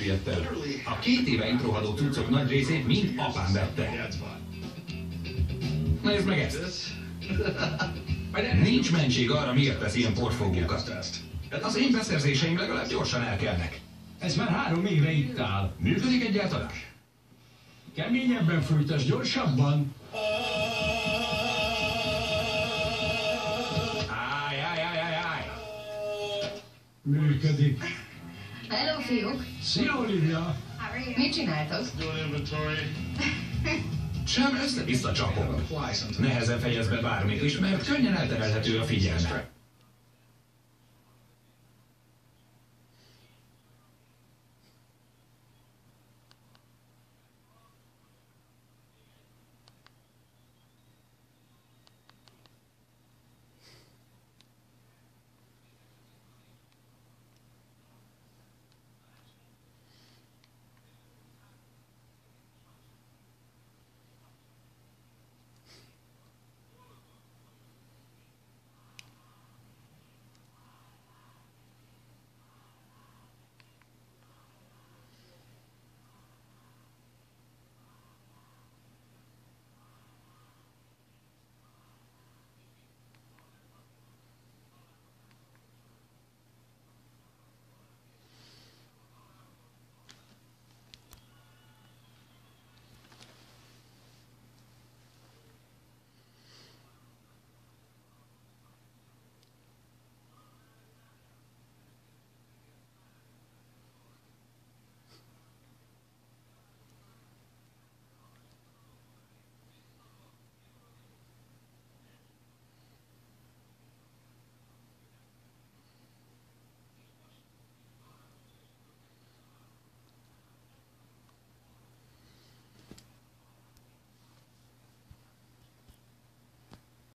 süllyedt. A két éve itt rohadó cuccok nagy részét mind apám vette. Nézd meg ezt! Nincs mentség arra, miért tesz ilyen porfogókat. Az én beszerzéseim legalább gyorsan elkelnek. Ez már három éve itt áll. Működik egyáltalán? Keményebben fújtas, gyorsabban. Áj, áj, áj, áj, áj! Működik. Hello, fiúk! Szia, Olivia! Mit csináltok? Sem össze-vissza csapom. Nehezen fejez be bármit is, mert könnyen elterelhető a figyelme.